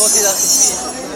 少しだけ